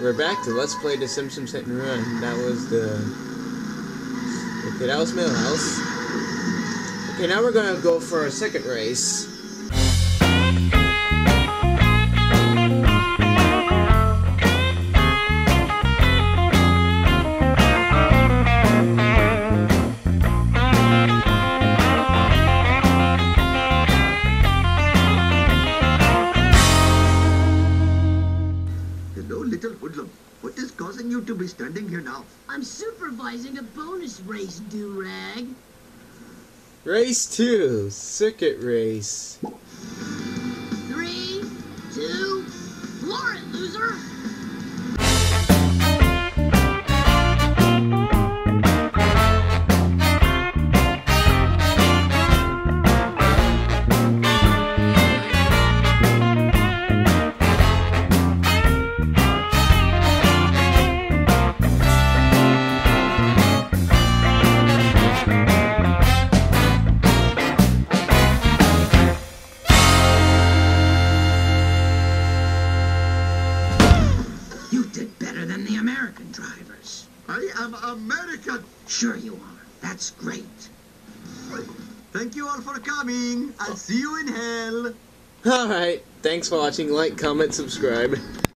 We're back to Let's Play The Simpsons Hit and Run. That was the... Okay, that was Milhouse. Okay, now we're gonna go for a second race. Little hoodlum. What is causing you to be standing here now? I'm supervising a bonus race, do-rag. Race 2, Circuit Race. Three, two, floor it, loser! Better than the American drivers. I am American. Sure you are. That's great. Thank you all for coming. I'll see you in hell. Alright, thanks for watching. Like, comment, subscribe.